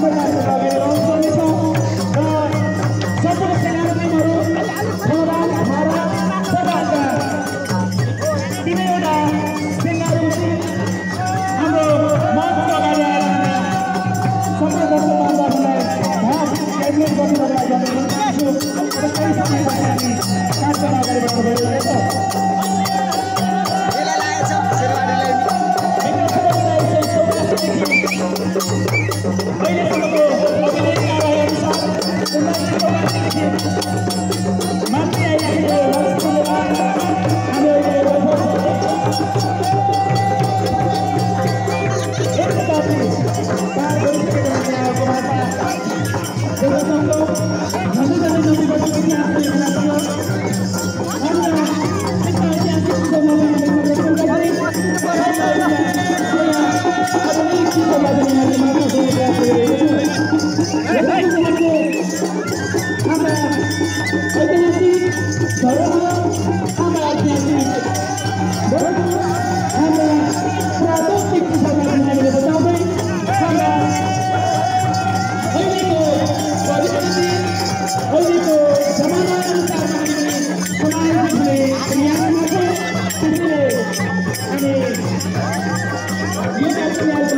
camera. E o